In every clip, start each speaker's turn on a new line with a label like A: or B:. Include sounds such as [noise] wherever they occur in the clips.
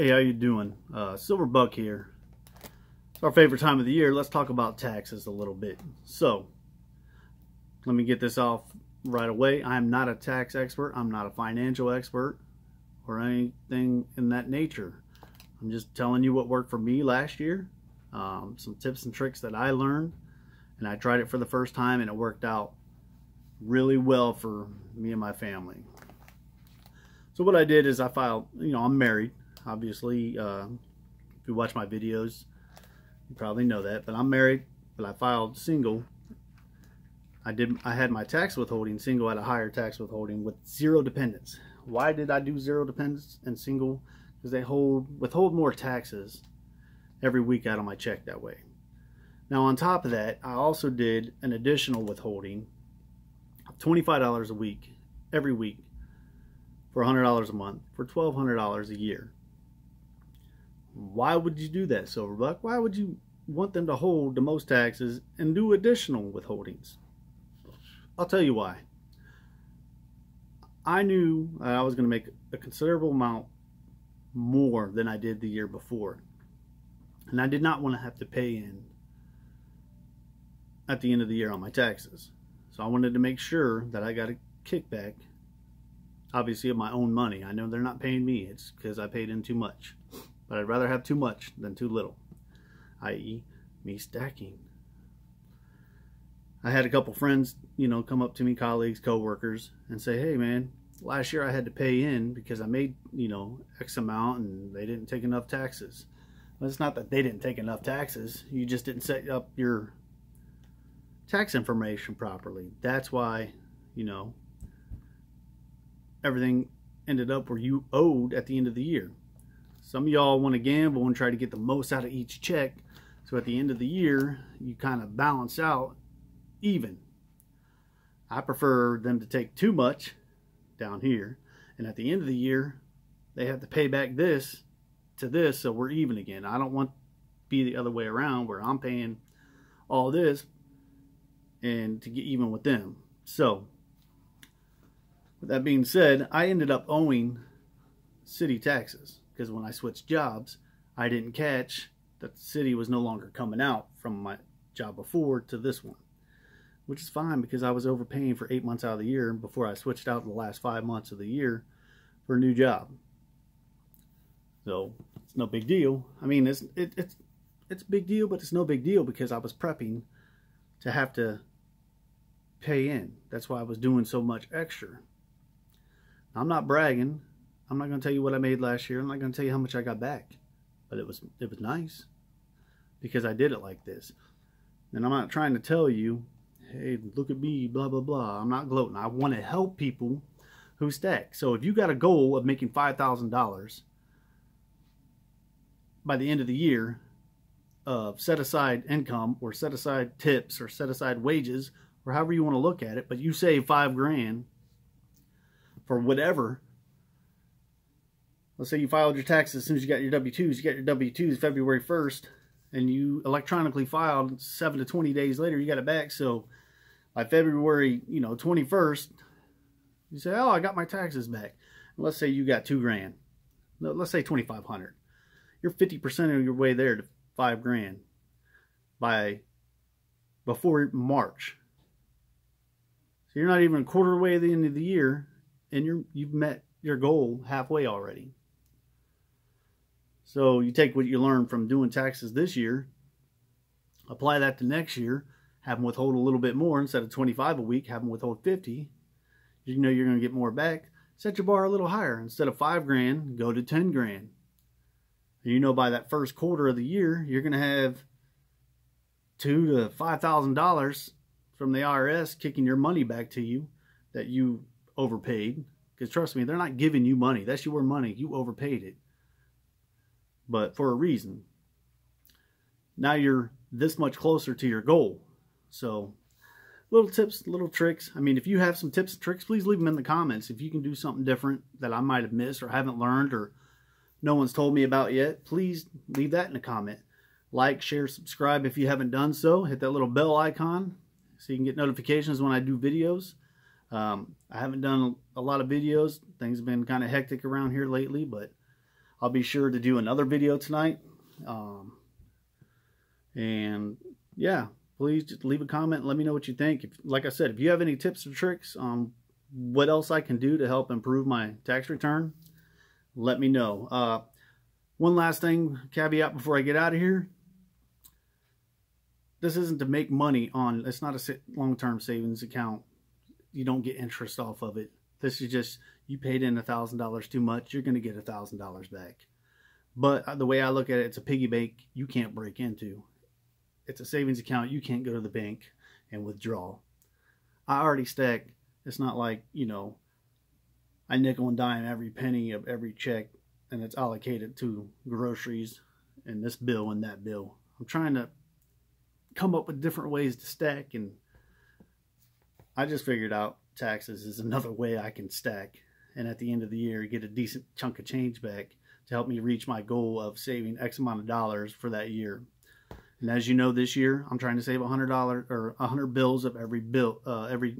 A: Hey, how you doing? Uh, Silver Buck here. It's our favorite time of the year. Let's talk about taxes a little bit. So, let me get this off right away. I'm not a tax expert. I'm not a financial expert or anything in that nature. I'm just telling you what worked for me last year. Um, some tips and tricks that I learned. And I tried it for the first time and it worked out really well for me and my family. So what I did is I filed, you know, I'm married obviously. Uh, if you watch my videos, you probably know that. But I'm married, but I filed single. I did. I had my tax withholding single at a higher tax withholding with zero dependents. Why did I do zero dependents and single? Because they hold withhold more taxes every week out of my check that way. Now on top of that, I also did an additional withholding of $25 a week every week for $100 a month for $1,200 a year. Why would you do that, Silver Buck? Why would you want them to hold the most taxes and do additional withholdings? I'll tell you why. I knew I was going to make a considerable amount more than I did the year before. And I did not want to have to pay in at the end of the year on my taxes. So I wanted to make sure that I got a kickback, obviously of my own money. I know they're not paying me, it's because I paid in too much. But I'd rather have too much than too little, i.e., me stacking. I had a couple friends, you know, come up to me, colleagues, co-workers, and say, hey, man, last year I had to pay in because I made, you know, X amount and they didn't take enough taxes. Well, it's not that they didn't take enough taxes. You just didn't set up your tax information properly. That's why, you know, everything ended up where you owed at the end of the year. Some of y'all want to gamble and try to get the most out of each check. So at the end of the year, you kind of balance out even. I prefer them to take too much down here. And at the end of the year, they have to pay back this to this so we're even again. I don't want to be the other way around where I'm paying all this and to get even with them. So, with that being said, I ended up owing city taxes because when I switched jobs, I didn't catch that the city was no longer coming out from my job before to this one, which is fine because I was overpaying for eight months out of the year before I switched out the last five months of the year for a new job. So it's no big deal. I mean, it's it, it's it's a big deal, but it's no big deal because I was prepping to have to pay in. That's why I was doing so much extra. I'm not bragging. I'm not going to tell you what I made last year. I'm not going to tell you how much I got back. But it was it was nice because I did it like this. And I'm not trying to tell you, hey, look at me, blah, blah, blah. I'm not gloating. I want to help people who stack. So if you got a goal of making $5,000 by the end of the year of set aside income or set aside tips or set aside wages or however you want to look at it, but you save five grand for whatever let's say you filed your taxes as soon as you got your W-2s, you got your W-2s February 1st, and you electronically filed 7 to 20 days later, you got it back. So by February, you know, 21st, you say, oh, I got my taxes back. And let's say you got two grand. Let's say 2,500. You're 50% of your way there to five grand by before March. So you're not even a quarter way at the end of the year, and you're you've met your goal halfway already. So you take what you learned from doing taxes this year, apply that to next year, have them withhold a little bit more instead of 25 a week, have them withhold 50. You know you're going to get more back. Set your bar a little higher. Instead of 5 grand, go to 10 grand. And you know by that first quarter of the year, you're going to have two to $5,000 from the IRS kicking your money back to you that you overpaid. Because trust me, they're not giving you money. That's your money. You overpaid it but for a reason. Now you're this much closer to your goal. So little tips, little tricks. I mean, if you have some tips and tricks, please leave them in the comments. If you can do something different that I might have missed or haven't learned or no one's told me about yet, please leave that in a comment. Like, share, subscribe if you haven't done so. Hit that little bell icon so you can get notifications when I do videos. Um, I haven't done a lot of videos. Things have been kind of hectic around here lately, but I'll be sure to do another video tonight. Um, and yeah, please leave a comment let me know what you think. If, like I said, if you have any tips or tricks on what else I can do to help improve my tax return, let me know. Uh, one last thing, caveat before I get out of here. This isn't to make money on, it's not a long-term savings account. You don't get interest off of it. This is just, you paid in a $1,000 too much, you're going to get a $1,000 back. But uh, the way I look at it, it's a piggy bank you can't break into. It's a savings account you can't go to the bank and withdraw. I already stack. It's not like, you know, I nickel and dime every penny of every check and it's allocated to groceries and this bill and that bill. I'm trying to come up with different ways to stack and I just figured out taxes is another way I can stack and at the end of the year get a decent chunk of change back to help me reach my goal of saving X amount of dollars for that year. And as you know, this year I'm trying to save a hundred dollar or a hundred bills of every bill, uh, every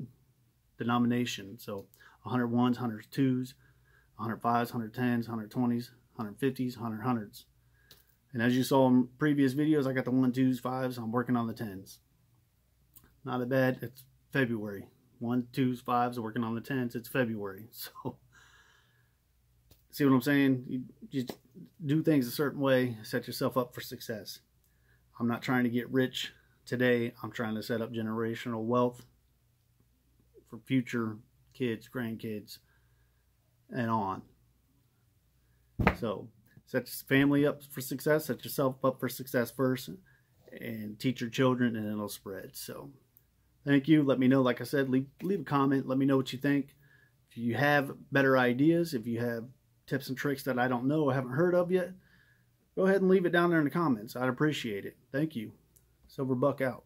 A: denomination. So 101s, 102s, 105s, 110s, 120s, 150s, 100 hundreds. And as you saw in previous videos, I got the 1, 2s, 5s. I'm working on the 10s. Not a bad. It's February. 1, 2s, 5s. working on the 10s. It's February. [laughs] So, see what I'm saying? You, just do things a certain way. Set yourself up for success. I'm not trying to get rich today. I'm trying to set up generational wealth for future kids, grandkids, and on. So set your family up for success, set yourself up for success first, and teach your children, and it'll spread. So thank you. Let me know, like I said, leave, leave a comment. Let me know what you think. If you have better ideas, if you have tips and tricks that I don't know or haven't heard of yet, go ahead and leave it down there in the comments. I'd appreciate it. Thank you. Silver Buck out.